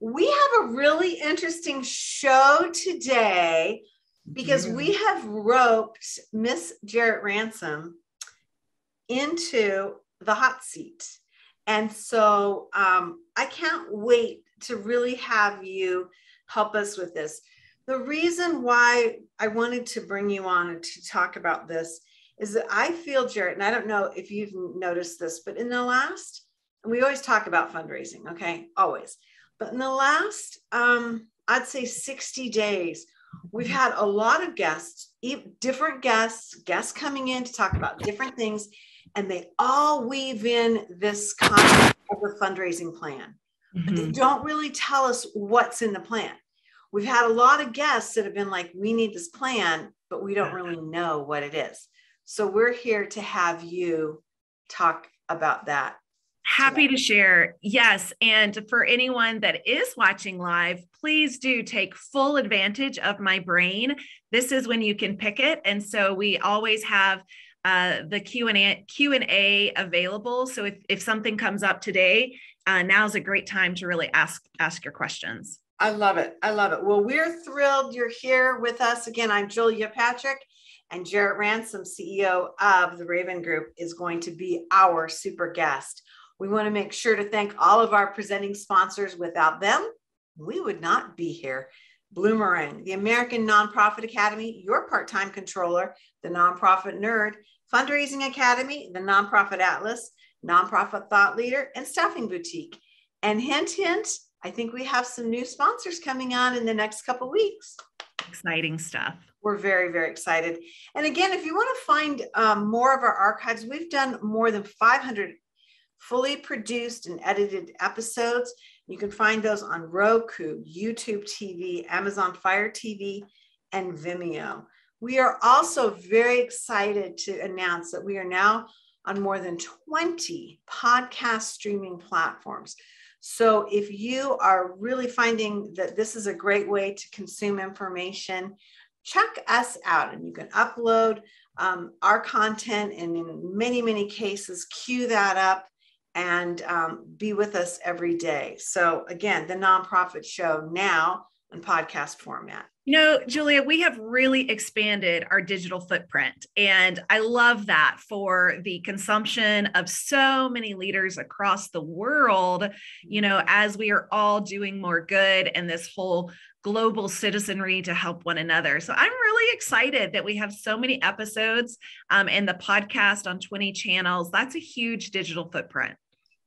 we have a really interesting show today because yeah. we have roped Miss Jarrett Ransom into the hot seat. And so um, I can't wait to really have you help us with this. The reason why I wanted to bring you on to talk about this is that I feel, Jarrett, and I don't know if you've noticed this, but in the last, and we always talk about fundraising, okay, always. But in the last, um, I'd say 60 days, we've had a lot of guests, different guests, guests coming in to talk about different things, and they all weave in this concept of a fundraising plan. Mm-hmm. But they mm-hmm. don't really tell us what's in the plan. We've had a lot of guests that have been like, we need this plan, but we don't really know what it is. So we're here to have you talk about that Happy to share. Yes. And for anyone that is watching live, please do take full advantage of my brain. This is when you can pick it. And so we always have uh, the Q&A, Q&A available. So if, if something comes up today, uh, now's a great time to really ask, ask your questions. I love it. I love it. Well, we're thrilled you're here with us. Again, I'm Julia Patrick and Jarrett Ransom, CEO of the Raven Group, is going to be our super guest. We want to make sure to thank all of our presenting sponsors. Without them, we would not be here. Bloomerang, the American Nonprofit Academy, your part time controller, the Nonprofit Nerd, Fundraising Academy, the Nonprofit Atlas, Nonprofit Thought Leader, and Staffing Boutique. And hint, hint, I think we have some new sponsors coming on in the next couple weeks. Exciting stuff. We're very, very excited. And again, if you want to find um, more of our archives, we've done more than 500 fully produced and edited episodes. You can find those on Roku, YouTube TV, Amazon Fire TV, and Vimeo. We are also very excited to announce that we are now on more than 20 podcast streaming platforms. So if you are really finding that this is a great way to consume information, check us out and you can upload um, our content and in many, many cases, queue that up and um, be with us every day. So, again, the nonprofit show now in podcast format. You know, Julia, we have really expanded our digital footprint. And I love that for the consumption of so many leaders across the world, you know, as we are all doing more good and this whole global citizenry to help one another. So I'm really excited that we have so many episodes um, and the podcast on 20 channels. That's a huge digital footprint.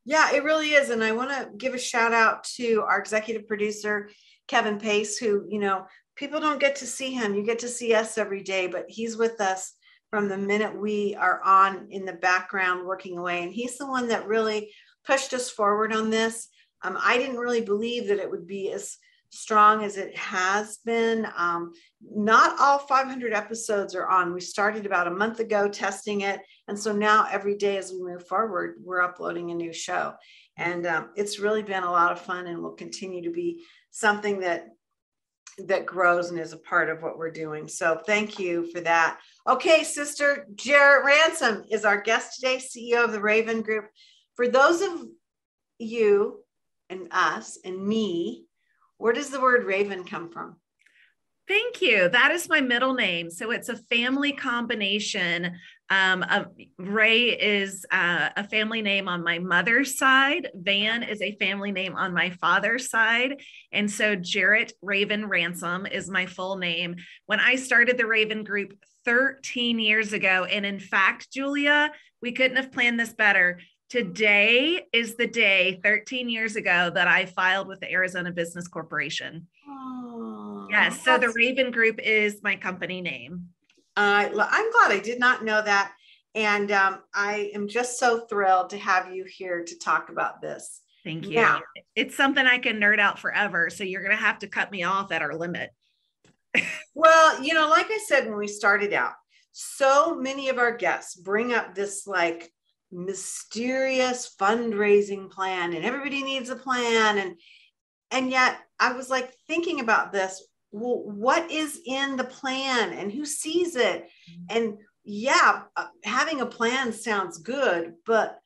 Yeah, it really is. And I want to give a shout out to our executive producer, Kevin Pace, who, you know, people don't get to see him. You get to see us every day, but he's with us from the minute we are on in the background working away. And he's the one that really pushed us forward on this. Um, I didn't really believe that it would be as strong as it has been. Um, not all 500 episodes are on. We started about a month ago testing it. And so now every day as we move forward, we're uploading a new show. And um, it's really been a lot of fun and will continue to be something that that grows and is a part of what we're doing. So thank you for that. Okay, sister Jarrett Ransom is our guest today, CEO of the Raven Group. For those of you and us and me where does the word raven come from? Thank you. That is my middle name. So it's a family combination. Um, Ray is uh, a family name on my mother's side. Van is a family name on my father's side. And so Jarrett Raven Ransom is my full name. When I started the Raven Group 13 years ago, and in fact, Julia, we couldn't have planned this better. Today is the day 13 years ago that I filed with the Arizona Business Corporation. Oh, yes. So the Raven Group is my company name. Uh, I'm glad I did not know that. And um, I am just so thrilled to have you here to talk about this. Thank you. Now, it's something I can nerd out forever. So you're going to have to cut me off at our limit. well, you know, like I said when we started out, so many of our guests bring up this like mysterious fundraising plan and everybody needs a plan and and yet i was like thinking about this well what is in the plan and who sees it mm-hmm. and yeah uh, having a plan sounds good but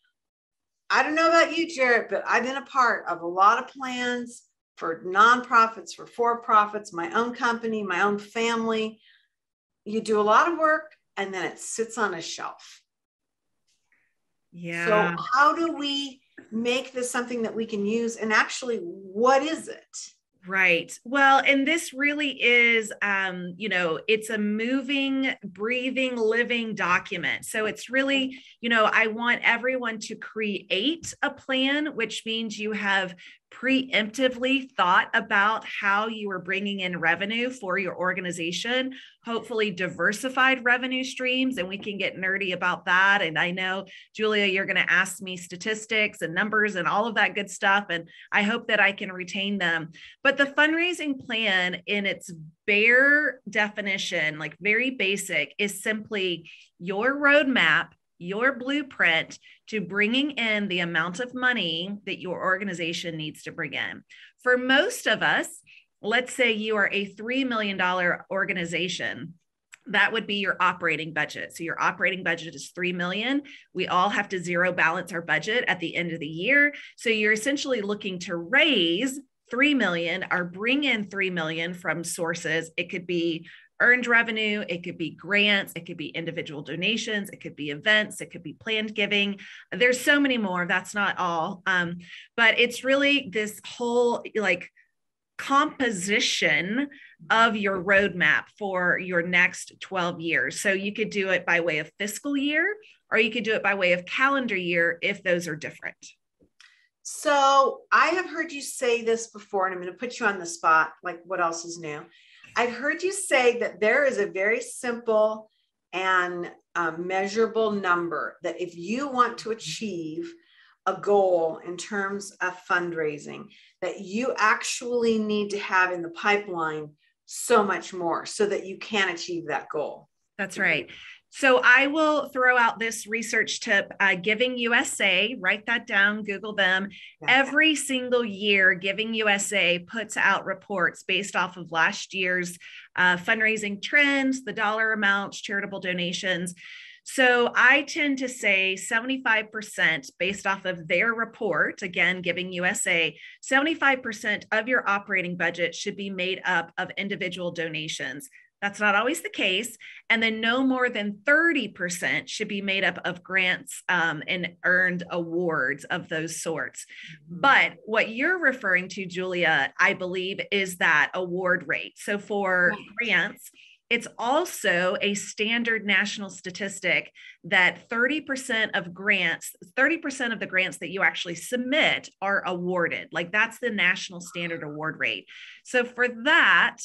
i don't know about you jarrett but i've been a part of a lot of plans for nonprofits, for for profits, my own company, my own family. You do a lot of work and then it sits on a shelf. Yeah. So, how do we make this something that we can use? And actually, what is it? Right. Well, and this really is, um, you know, it's a moving, breathing, living document. So it's really, you know, I want everyone to create a plan, which means you have preemptively thought about how you are bringing in revenue for your organization, hopefully diversified revenue streams. And we can get nerdy about that. And I know, Julia, you're going to ask me statistics and numbers and all of that good stuff. And I hope that I can retain them. But the fundraising plan, in its bare definition, like very basic, is simply your roadmap your blueprint to bringing in the amount of money that your organization needs to bring in. For most of us, let's say you are a $3 million organization that would be your operating budget. So your operating budget is 3 million. We all have to zero balance our budget at the end of the year. So you're essentially looking to raise 3 million or bring in 3 million from sources. It could be earned revenue, it could be grants, it could be individual donations, it could be events, it could be planned giving. There's so many more. That's not all. Um, but it's really this whole like composition of your roadmap for your next 12 years. So you could do it by way of fiscal year or you could do it by way of calendar year if those are different. So I have heard you say this before, and I'm going to put you on the spot. Like, what else is new? I've heard you say that there is a very simple and um, measurable number that if you want to achieve a goal in terms of fundraising, that you actually need to have in the pipeline so much more so that you can achieve that goal. That's right. So I will throw out this research tip uh, Giving USA, write that down, Google them. Every single year, Giving USA puts out reports based off of last year's uh, fundraising trends, the dollar amounts, charitable donations. So I tend to say 75% based off of their report, again, Giving USA, 75% of your operating budget should be made up of individual donations. That's not always the case. And then no more than 30% should be made up of grants um, and earned awards of those sorts. Mm-hmm. But what you're referring to, Julia, I believe, is that award rate. So for grants, it's also a standard national statistic that 30% of grants, 30% of the grants that you actually submit are awarded. Like that's the national standard award rate. So for that,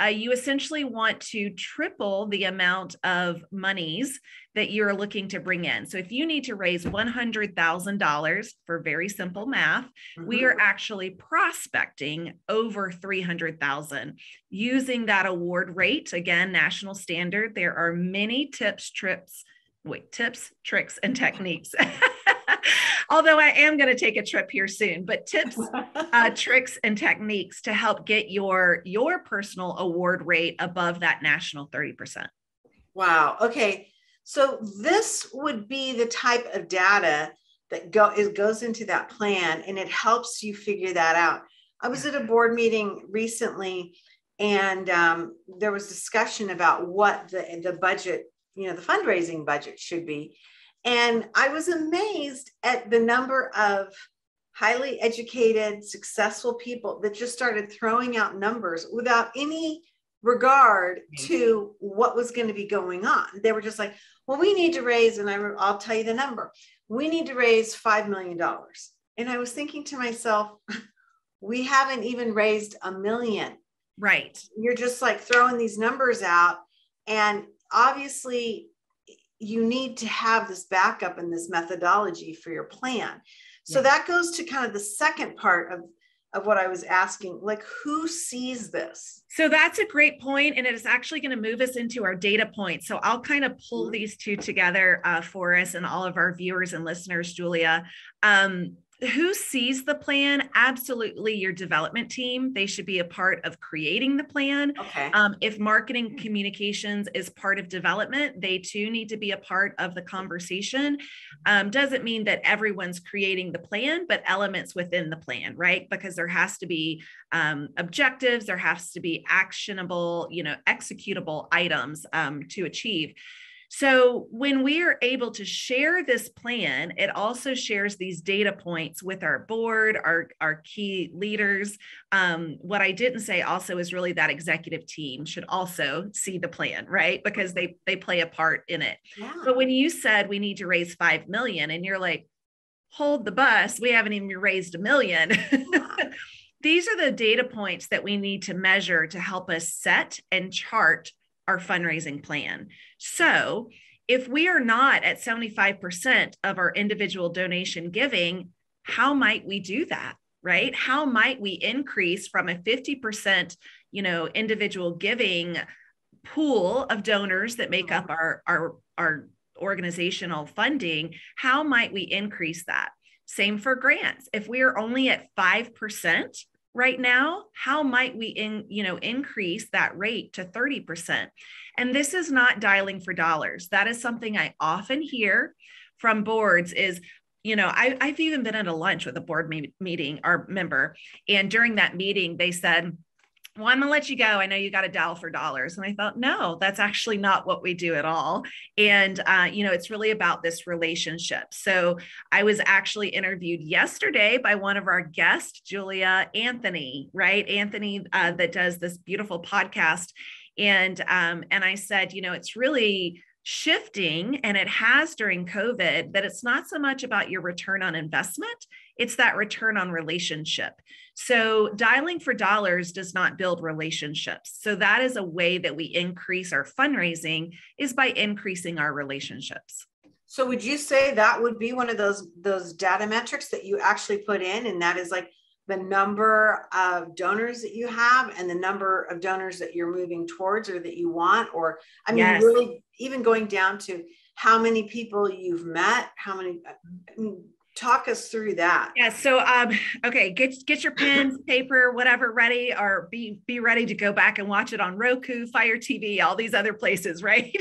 uh, you essentially want to triple the amount of monies that you're looking to bring in. So if you need to raise $100,000 for very simple math, mm-hmm. we are actually prospecting over 300,000 using that award rate. Again, national standard. There are many tips, trips, wait, tips, tricks, and techniques. Although I am going to take a trip here soon, but tips, uh, tricks, and techniques to help get your your personal award rate above that national 30%. Wow. Okay. So this would be the type of data that go it goes into that plan and it helps you figure that out. I was at a board meeting recently and um, there was discussion about what the, the budget, you know, the fundraising budget should be. And I was amazed at the number of highly educated, successful people that just started throwing out numbers without any regard mm-hmm. to what was going to be going on. They were just like, well, we need to raise, and I, will tell you the number, we need to raise $5 million. And I was thinking to myself, we haven't even raised a million. Right. You're just like throwing these numbers out. And obviously, you need to have this backup and this methodology for your plan. So yeah. that goes to kind of the second part of of what I was asking, like who sees this? So that's a great point, and it is actually going to move us into our data point. So I'll kind of pull mm-hmm. these two together uh, for us and all of our viewers and listeners, Julia. Um, who sees the plan? Absolutely your development team. They should be a part of creating the plan. Okay. um, if marketing communications is part of development they too need to be a part of the conversation. Um, doesn't mean that everyone's creating the plan but elements within the plan right? Because there has to be um, objectives there has to be actionable you know executable items um, to achieve so when we are able to share this plan, it also shares these data points with our board, our, our key leaders. Um, what I didn't say also is really that executive team should also see the plan, right? Because they they play a part in it. Yeah. But when you said we need to raise five million, and you're like, hold the bus, we haven't even raised a million. These are the data points that we need to measure to help us set and chart our fundraising plan. So, if we are not at 75% of our individual donation giving, how might we do that? Right? How might we increase from a 50%, you know, individual giving pool of donors that make up our our our organizational funding? How might we increase that? Same for grants. If we are only at 5%, right now how might we in you know increase that rate to 30% and this is not dialing for dollars. That is something i often hear from boards is you know I, i've even been at a lunch with a board me- meeting our member and during that meeting they said well, I'm gonna let you go. I know you got to dial for dollars. And I thought, no, that's actually not what we do at all. And, uh, you know, it's really about this relationship. So I was actually interviewed yesterday by one of our guests, Julia Anthony, right? Anthony, uh, that does this beautiful podcast. And, um, and I said, you know, it's really, shifting and it has during covid that it's not so much about your return on investment it's that return on relationship so dialing for dollars does not build relationships. So that is a way that we increase our fundraising is by increasing our relationships. So would you say that would be one of those those data metrics that you actually put in and that is like the number of donors that you have and the number of donors that you're moving towards or that you want or I mean yes. really even going down to how many people you've met, how many I mean talk us through that yeah so um okay get get your pens paper whatever ready or be be ready to go back and watch it on roku fire tv all these other places right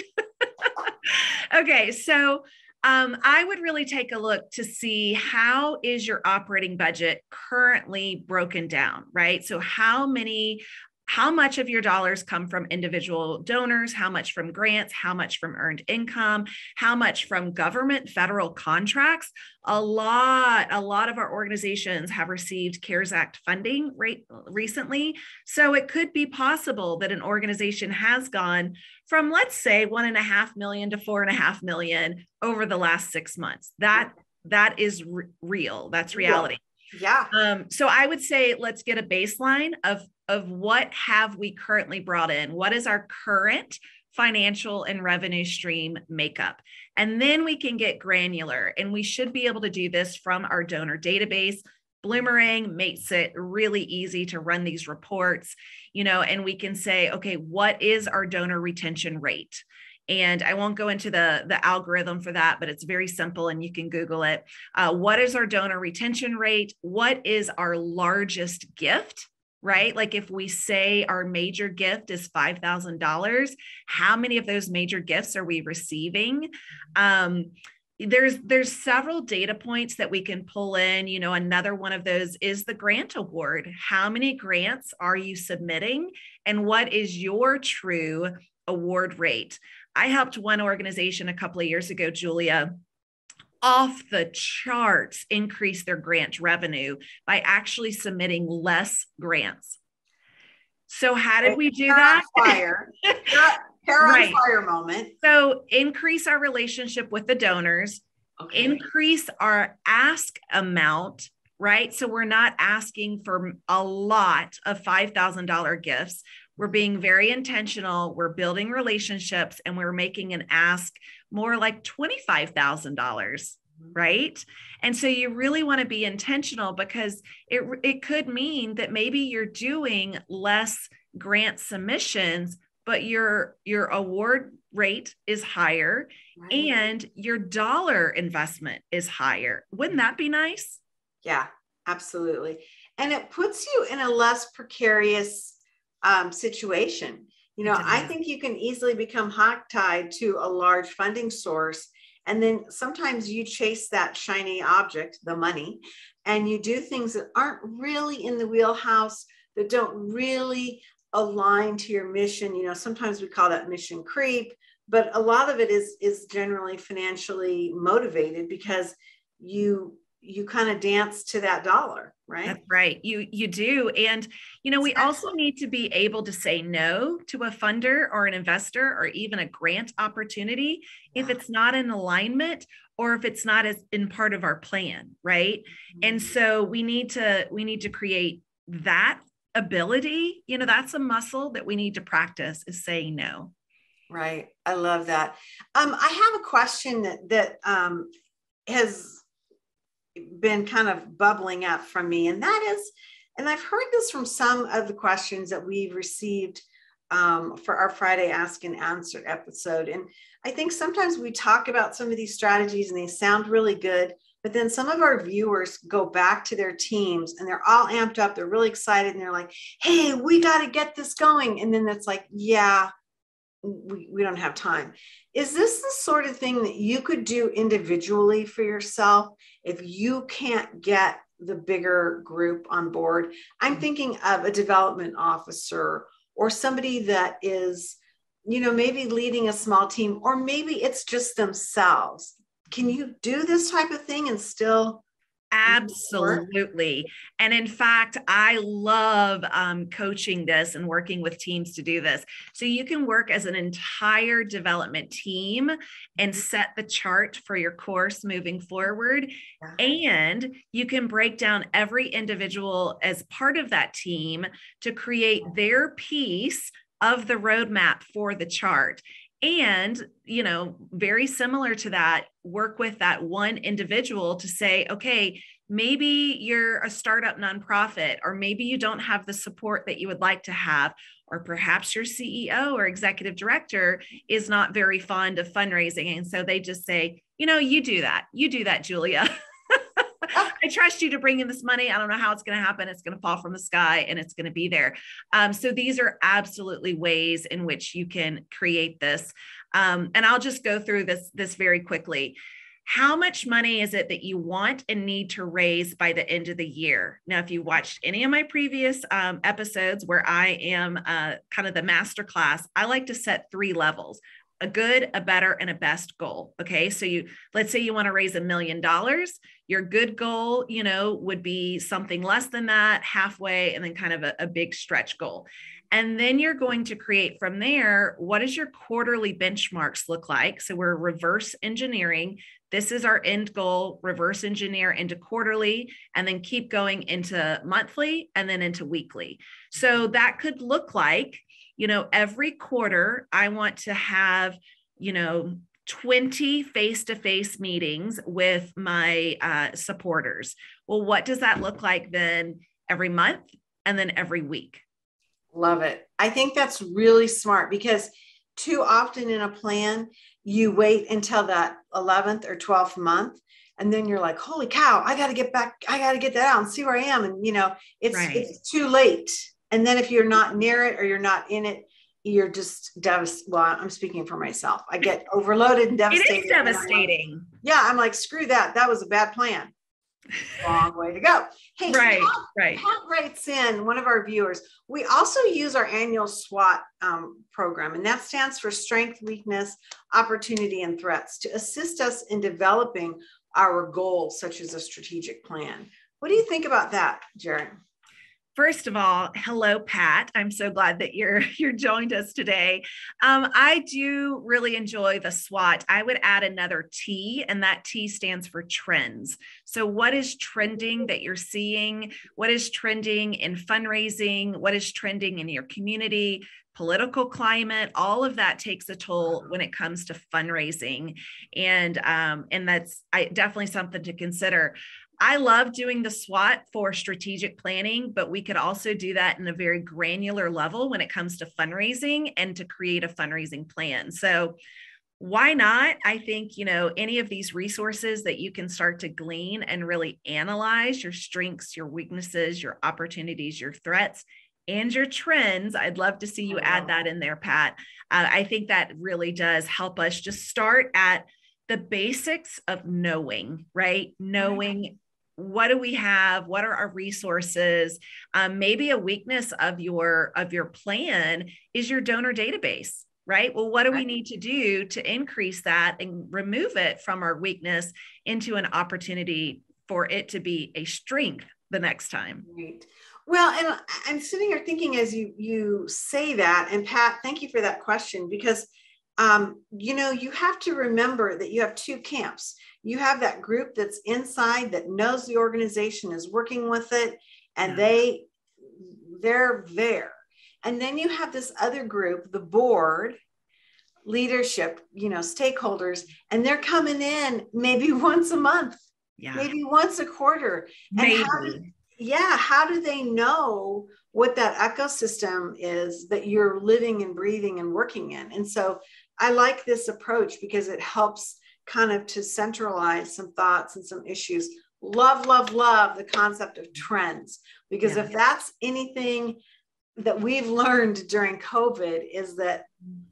okay so um, I would really take a look to see how is your operating budget currently broken down, right? So how many how much of your dollars come from individual donors, how much from grants, how much from earned income, how much from government federal contracts. A lot, a lot of our organizations have received CARES Act funding rate recently. So it could be possible that an organization has gone from, let's say, one and a half million to four and a half million over the last six months. That that is real. That's reality. Yeah. Um, so I would say let's get a baseline of of what have we currently brought in? What is our current financial and revenue stream makeup? And then we can get granular. And we should be able to do this from our donor database. Bloomerang makes it really easy to run these reports, you know, and we can say, okay, what is our donor retention rate? and i won't go into the the algorithm for that but it's very simple and you can google it uh, what is our donor retention rate what is our largest gift right? Like if we say our major gift is $5,000, how many of those major gifts are we receiving? Um, there's there's several data points that we can pull in you know another one of those is the grant award how many grants are you submitting and what is your true award rate i helped one organization a couple of years ago julia off the charts increase their grant revenue by actually submitting less grants. So how did we do that? Fire. Right. fire moment. So increase our relationship with the donors, okay. increase our ask amount, right? So we're not asking for a lot of $5,000 gifts. We're being very intentional. We're building relationships and we're making an ask more like $25,000 right and so you really want to be intentional because it it could mean that maybe you're doing less grant submissions but your your award rate is higher right. and your dollar investment is higher wouldn't that be nice Yeah, absolutely. And it puts you in a less precarious um, situation. You know, I think you can easily become hog-tied to a large funding source. And then sometimes you chase that shiny object, the money, and you do things that aren't really in the wheelhouse, that don't really align to your mission. You know, sometimes we call that mission creep, but a lot of it is is generally financially motivated because you you kind of dance to that dollar right? That's right. You you do. And you know we also need to be able to say no to a funder or an investor or even a grant opportunity yeah. if it's not in alignment or if it's not as in part of our plan right? Mm-hmm. and so we need to we need to create that ability. You know that's a muscle that we need to practice is saying no. Right. I love that. Um, i have a question that that um, has been kind of bubbling up from me. And that is, and I've heard this from some of the questions that we've received um, for our Friday Ask and Answer episode. And I think sometimes we talk about some of these strategies and they sound really good, but then some of our viewers go back to their teams and they're all amped up, they're really excited, and they're like, hey, we got to get this going. And then it's like, yeah, we, we don't have time. Is this the sort of thing that you could do individually for yourself if you can't get the bigger group on board? I'm mm-hmm. thinking of a development officer or somebody that is, you know, maybe leading a small team, or maybe it's just themselves. Can you do this type of thing and still Absolutely. And in fact, I love um, coaching this and working with teams to do this. So you can work as an entire development team and mm-hmm. set the chart for your course moving forward. And you can break down every individual as part of that team to create their piece of the roadmap for the chart and you know very similar to that work with that one individual to say okay maybe you're a startup nonprofit or maybe you don't have the support that you would like to have or perhaps your CEO or executive director is not very fond of fundraising. And so they just say you know you do that. You do that Julia I trust you to bring in this money. I don't know how it's going to happen. It's going to fall from the sky and it's going to be there. Um, so these are absolutely ways in which you can create this. Um, and I'll just go through this this very quickly. How much money is it that you want and need to raise by the end of the year? Now, if you watched any of my previous um, episodes where I am uh, kind of the master class, I like to set three levels a good, a better, and a best goal. Okay. So you let's say you want to raise a million dollars. Your good goal, you know, would be something less than that, halfway, and then kind of a, a big stretch goal. And then you're going to create from there what does your quarterly benchmarks look like? So we're reverse engineering. This is our end goal, reverse engineer into quarterly, and then keep going into monthly and then into weekly. So that could look like you know, every quarter I want to have, you know, 20 face to face meetings with my uh, supporters. Well, what does that look like then every month and then every week? Love it. I think that's really smart because too often in a plan, you wait until that 11th or 12th month and then you're like holy cow i got to get back i got to get that out and see where i am and you know it's right. it's too late and then if you're not near it or you're not in it, you're just devastated. Well, I'm speaking for myself. I get overloaded and devastated. It is devastating. I'm like, yeah, I'm like, screw that. That was a bad plan. Long way to go. Hey, right, Pat, right. Pat writes in one of our viewers. We also use our annual SWOT um, program, and that stands for Strength, Weakness, Opportunity, and Threats, to assist us in developing our goals, such as a strategic plan. What do you think about that, Jarrett? First of all, hello, Pat. I'm so glad that you're you're joined us today. Um, I do really enjoy the SWOT. I would add another T, and that T stands for trends. So, what is trending that you're seeing? What is trending in fundraising? What is trending in your community? political climate all of that takes a toll when it comes to fundraising and um, and that's I, definitely something to consider I love doing the SWOT for strategic planning, but we could also do that in a very granular level when it comes to fundraising and to create a fundraising plan. So, why not? I think, you know, any of these resources that you can start to glean and really analyze your strengths, your weaknesses, your opportunities, your threats, and your trends. I'd love to see you add that in there, Pat. Uh, I think that really does help us just start at the basics of knowing, right? Knowing what do we have what are our resources um, maybe a weakness of your of your plan is your donor database right? Well, what do we need to do to increase that and remove it from our weakness into an opportunity for it to be a strength the next time? Right. Well, and I'm sitting here thinking as you you say that, and Pat, thank you for that question because um, you know you have to remember that you have two camps. You have that group that's inside that knows the organization is working with it, and yeah. they they're there and then you have this other group, the board, leadership, you know, stakeholders, and they're coming in maybe once a month, yeah. maybe once a quarter. Maybe. And how do, yeah, how do they know what that ecosystem is that you're living and breathing and working in? And so I like this approach because it helps kind of to centralize some thoughts and some issues. Love, love, love the concept of trends because yeah. if that's anything that we've learned during COVID is that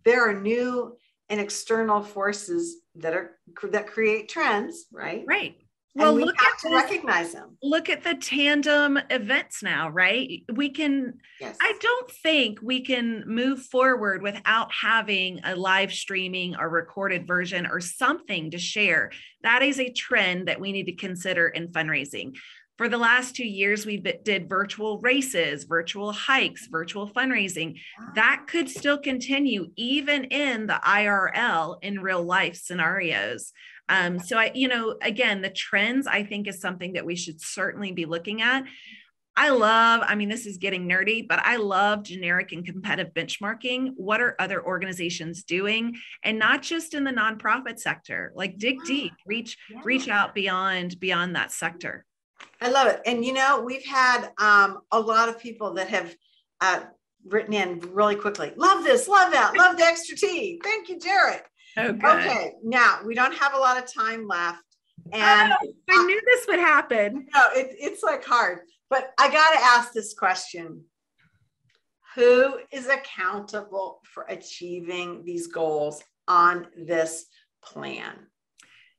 there are new and external forces that are that create trends, right? Right. Well, we look at to this, recognize them. Look at the tandem events now, right? We can. Yes. I don't think we can move forward without having a live streaming or recorded version or something to share. That is a trend that we need to consider in fundraising for the last two years we did virtual races virtual hikes virtual fundraising that could still continue even in the irl in real life scenarios um, so i you know again the trends i think is something that we should certainly be looking at I love, I mean, this is getting nerdy, but I love generic and competitive benchmarking. What are other organizations doing? And not just in the nonprofit sector, like dig deep, reach, yeah. reach out beyond, beyond that sector. I love it. And you know, we've had um, a lot of people that have uh, written in really quickly. Love this, love that, love the extra T. Thank you, Jarrett. Oh, okay. Okay. Now we don't have a lot of time left. And oh, I knew this would happen. No, it, it's like hard, but I got to ask this question Who is accountable for achieving these goals on this plan?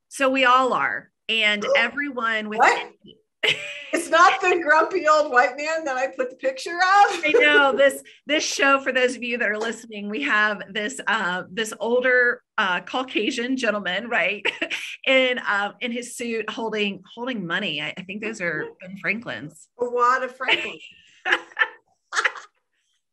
So we all are. And everyone with it's not the grumpy old white man that I put the picture of. I know this this show for those of you that are listening, we have this uh, this older uh, Caucasian gentleman, right, in uh, in his suit holding holding money. I, I think those are Ben Franklin's. A wad of Franklin.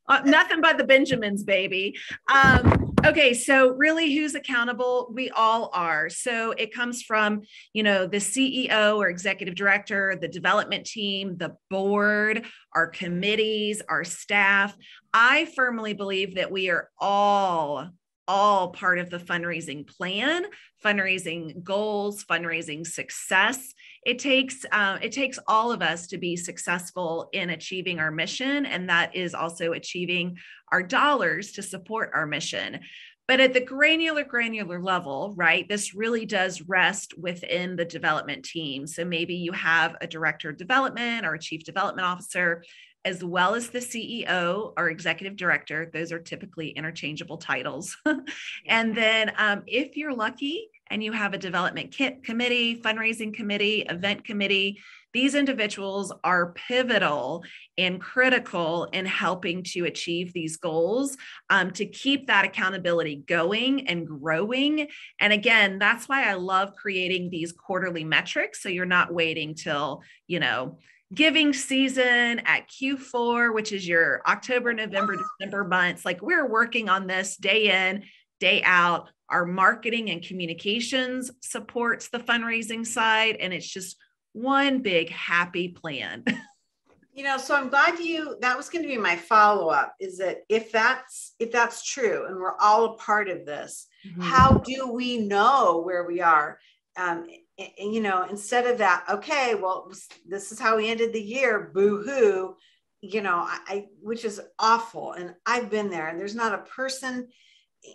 uh, nothing but the Benjamins, baby. Um, okay, so really, who's accountable? We all are. So it comes from, you know, the CEO or executive director, the development team, the board, our committees, our staff. I firmly believe that we are all all part of the fundraising plan, fundraising goals, fundraising success. It takes uh, it takes all of us to be successful in achieving our mission, and that is also achieving our dollars to support our mission. But at the granular, granular level, right, this really does rest within the development team. So maybe you have a director of development or a chief development officer as well as the CEO or executive director. Those are typically interchangeable titles. and then, um, if you're lucky and you have a development kit committee, fundraising committee, event committee, these individuals are pivotal and critical in helping to achieve these goals um, to keep that accountability going and growing. And again, that's why I love creating these quarterly metrics. So you're not waiting till, you know, giving season at Q4, which is your October, November, December months. Like we're working on this day in, day out. Our marketing and communications supports the fundraising side, and it's just one big happy plan. you know so i'm glad you that was going to be my follow-up is that if that's if that's true and we're all a part of this mm-hmm. how do we know where we are um, you know, instead of that, okay, well, this is how we ended the year, boo hoo, you know, I, which is awful. And I've been there, and there's not a person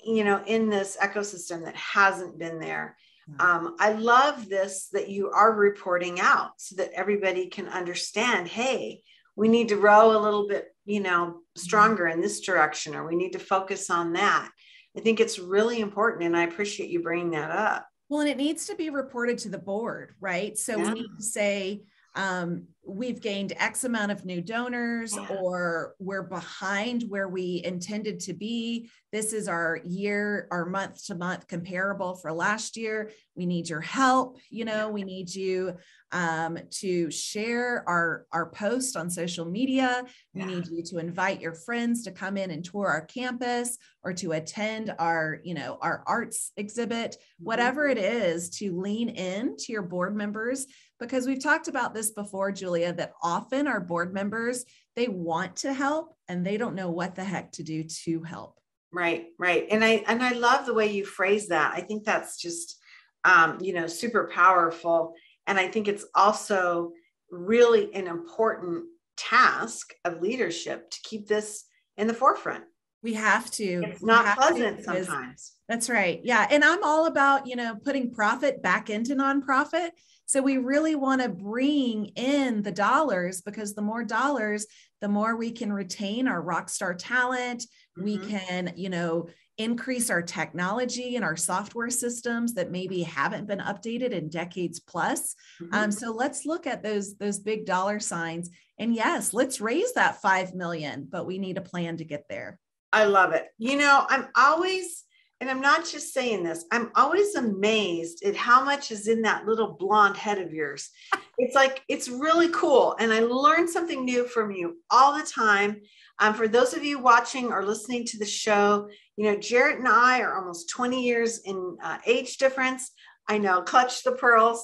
you know, in this ecosystem that hasn't been there. Um, I love this that you are reporting out so that everybody can understand hey, we need to row a little bit, you know, stronger in this direction, or we need to focus on that. I think it's really important. And I appreciate you bringing that up. Well, and it needs to be reported to the board, right? So yeah. we need to say, um, we've gained X amount of new donors, or we're behind where we intended to be. This is our year, our month to month comparable for last year. We need your help. You know, we need you um, to share our, our post on social media. We yeah. need you to invite your friends to come in and tour our campus or to attend our, you know, our arts exhibit, mm-hmm. whatever it is to lean in to your board members because we've talked about this before, Julia, that often our board members, they want to help and they don't know what the heck to do to help. Right, right. And I and I love the way you phrase that. I think that's just um, you know, super powerful. And I think it's also really an important task of leadership to keep this in the forefront. We have to. It's not pleasant sometimes. That's right. Yeah. And I'm all about, you know, putting profit back into nonprofit. So we really want to bring in the dollars because the more dollars, the more we can retain our rock star talent. Mm-hmm. We can, you know, increase our technology and our software systems that maybe haven't been updated in decades plus. Mm-hmm. Um, so let's look at those those big dollar signs. And yes, let's raise that five million, but we need a plan to get there. I love it. You know, I'm always and I'm not just saying this, I'm always amazed at how much is in that little blonde head of yours. It's like, it's really cool. And I learn something new from you all the time. Um, for those of you watching or listening to the show, you know, Jarrett and I are almost 20 years in uh, age difference. I know, clutch the pearls.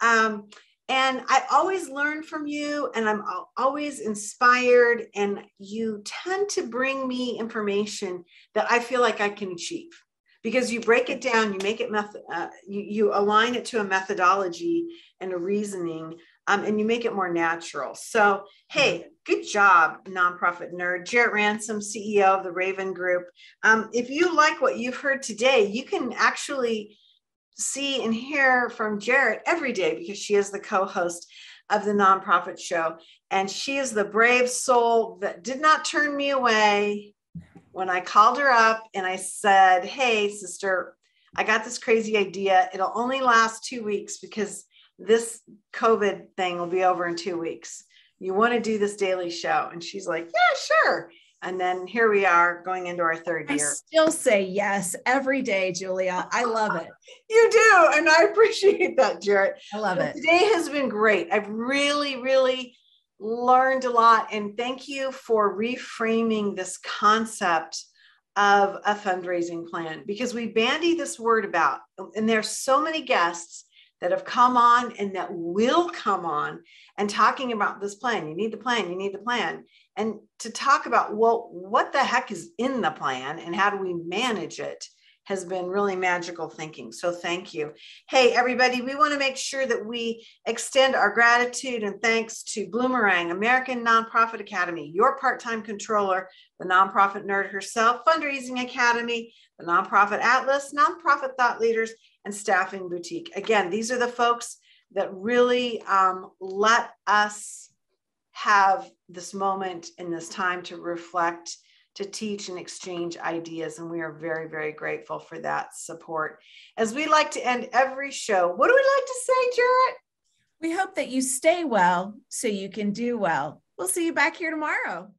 Um, and I always learn from you, and I'm always inspired. And you tend to bring me information that I feel like I can achieve because you break it down, you make it method, uh, you, you align it to a methodology and a reasoning, um, and you make it more natural. So, hey, good job, nonprofit nerd. Jarrett Ransom, CEO of the Raven Group. Um, if you like what you've heard today, you can actually see and hear from Jarrett every day because she is the co-host of the nonprofit show, and she is the brave soul that did not turn me away when I called her up and I said, Hey, sister, I got this crazy idea. It'll only last two weeks because this COVID thing will be over in two weeks. You want to do this daily show? And she's like, Yeah, sure. And then here we are going into our third year. I still say yes every day, Julia. I love it. you do. And I appreciate that, Jarrett. I love it. Today has been great. I've really, really learned a lot. And thank you for reframing this concept of a fundraising plan because we bandy this word about, and there's so many guests that have come on and that will come on and talking about this plan. You need the plan, you need the plan. And to talk about, well, what the heck is in the plan and how do we manage it? Has been really magical thinking. So thank you. Hey, everybody, we want to make sure that we extend our gratitude and thanks to Bloomerang, American Nonprofit Academy, your part time controller, the nonprofit nerd herself, Fundraising Academy, the Nonprofit Atlas, Nonprofit Thought Leaders, and Staffing Boutique. Again, these are the folks that really um, let us have this moment in this time to reflect to teach and exchange ideas. And we are very, very grateful for that support. As we like to end every show, what do we like to say, Jarrett? We hope that you stay well so you can do well. We'll see you back here tomorrow.